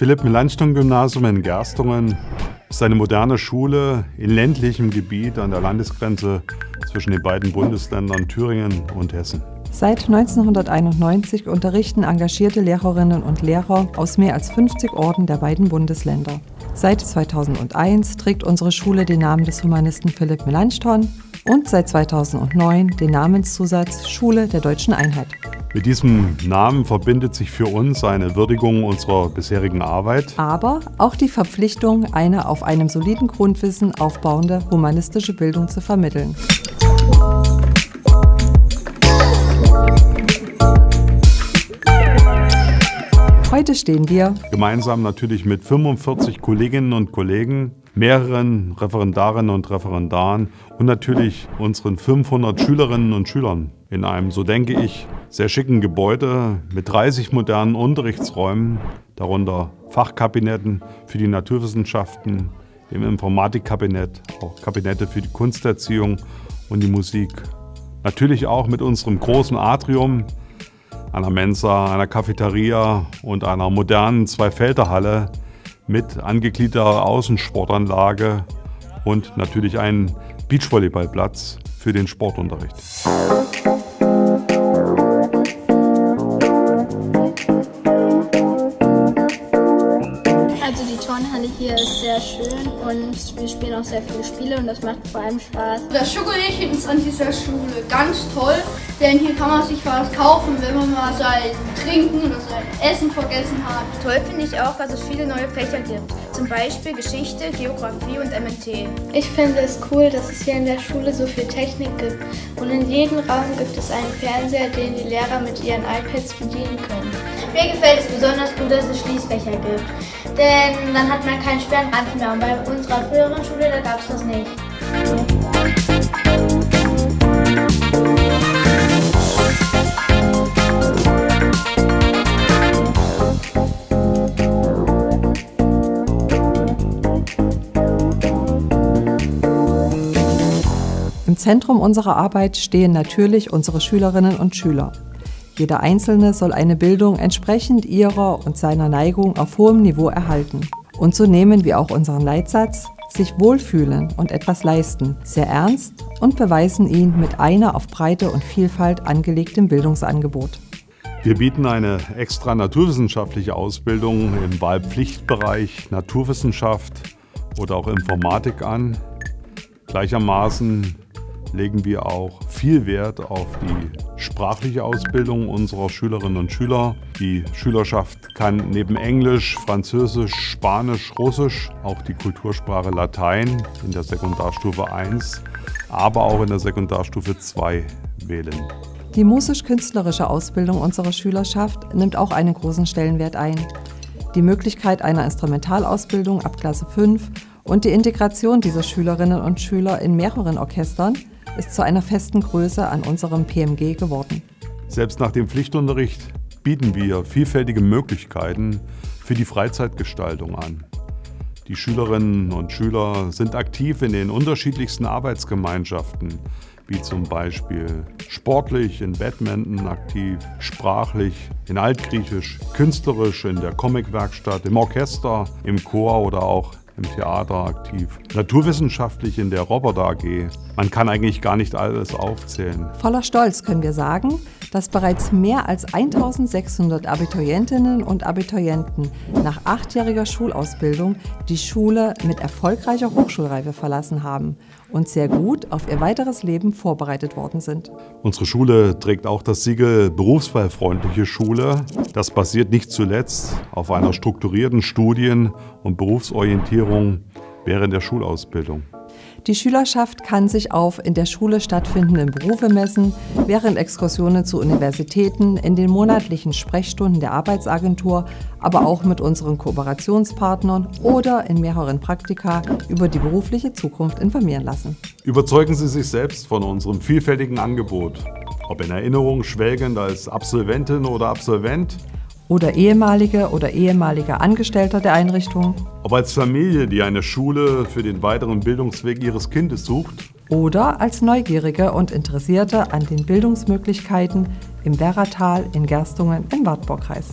Philipp-Melanchthon-Gymnasium in Gerstungen ist eine moderne Schule in ländlichem Gebiet an der Landesgrenze zwischen den beiden Bundesländern Thüringen und Hessen. Seit 1991 unterrichten engagierte Lehrerinnen und Lehrer aus mehr als 50 Orten der beiden Bundesländer. Seit 2001 trägt unsere Schule den Namen des Humanisten Philipp Melanchthon und seit 2009 den Namenszusatz Schule der deutschen Einheit. Mit diesem Namen verbindet sich für uns eine Würdigung unserer bisherigen Arbeit. Aber auch die Verpflichtung, eine auf einem soliden Grundwissen aufbauende humanistische Bildung zu vermitteln. Heute stehen wir gemeinsam natürlich mit 45 Kolleginnen und Kollegen, mehreren Referendarinnen und Referendaren und natürlich unseren 500 Schülerinnen und Schülern in einem, so denke ich, sehr schicken Gebäude mit 30 modernen Unterrichtsräumen, darunter Fachkabinetten für die Naturwissenschaften, dem Informatikkabinett, auch Kabinette für die Kunsterziehung und die Musik. Natürlich auch mit unserem großen Atrium, einer Mensa, einer Cafeteria und einer modernen Zweifelderhalle mit angegliederter Außensportanlage und natürlich einen Beachvolleyballplatz für den Sportunterricht. Turnhalle hier ist sehr schön und wir spielen auch sehr viele Spiele und das macht vor allem Spaß. Das Schokolädchen ist an dieser Schule ganz toll, denn hier kann man sich was kaufen, wenn man mal sein Trinken oder sein Essen vergessen hat. Toll finde ich auch, dass es viele neue Fächer gibt, zum Beispiel Geschichte, Geografie und MNT. Ich finde es cool, dass es hier in der Schule so viel Technik gibt und in jedem Raum gibt es einen Fernseher, den die Lehrer mit ihren iPads bedienen können. Mir gefällt es besonders gut, dass es Schließfächer gibt, denn dann hat man keinen Sperrrand mehr und bei unserer früheren Schule, da gab es das nicht. Zentrum unserer Arbeit stehen natürlich unsere Schülerinnen und Schüler. Jeder Einzelne soll eine Bildung entsprechend ihrer und seiner Neigung auf hohem Niveau erhalten. Und so nehmen wir auch unseren Leitsatz, sich wohlfühlen und etwas leisten, sehr ernst und beweisen ihn mit einer auf Breite und Vielfalt angelegtem Bildungsangebot. Wir bieten eine extra naturwissenschaftliche Ausbildung im Wahlpflichtbereich Naturwissenschaft oder auch Informatik an. Gleichermaßen legen wir auch viel Wert auf die sprachliche Ausbildung unserer Schülerinnen und Schüler. Die Schülerschaft kann neben Englisch, Französisch, Spanisch, Russisch auch die Kultursprache Latein in der Sekundarstufe 1, aber auch in der Sekundarstufe 2 wählen. Die musisch-künstlerische Ausbildung unserer Schülerschaft nimmt auch einen großen Stellenwert ein. Die Möglichkeit einer Instrumentalausbildung ab Klasse 5 und die Integration dieser Schülerinnen und Schüler in mehreren Orchestern ist zu einer festen Größe an unserem PMG geworden. Selbst nach dem Pflichtunterricht bieten wir vielfältige Möglichkeiten für die Freizeitgestaltung an. Die Schülerinnen und Schüler sind aktiv in den unterschiedlichsten Arbeitsgemeinschaften, wie zum Beispiel sportlich in Badminton aktiv, sprachlich in Altgriechisch, künstlerisch in der Comicwerkstatt, im Orchester, im Chor oder auch im Theater aktiv, naturwissenschaftlich in der Roboter AG. Man kann eigentlich gar nicht alles aufzählen. Voller Stolz können wir sagen, dass bereits mehr als 1600 Abiturientinnen und Abiturienten nach achtjähriger Schulausbildung die Schule mit erfolgreicher Hochschulreife verlassen haben und sehr gut auf ihr weiteres Leben vorbereitet worden sind. Unsere Schule trägt auch das Siegel Berufswahlfreundliche Schule. Das basiert nicht zuletzt auf einer strukturierten Studien- und Berufsorientierung während der Schulausbildung. Die Schülerschaft kann sich auf in der Schule stattfindenden Berufe messen, während Exkursionen zu Universitäten, in den monatlichen Sprechstunden der Arbeitsagentur, aber auch mit unseren Kooperationspartnern oder in mehreren Praktika über die berufliche Zukunft informieren lassen. Überzeugen Sie sich selbst von unserem vielfältigen Angebot. Ob in Erinnerung schwelgend als Absolventin oder Absolvent, oder ehemalige oder ehemaliger Angestellter der Einrichtung. Ob als Familie, die eine Schule für den weiteren Bildungsweg ihres Kindes sucht. Oder als Neugierige und Interessierte an den Bildungsmöglichkeiten im Werratal in Gerstungen im Wartburgkreis.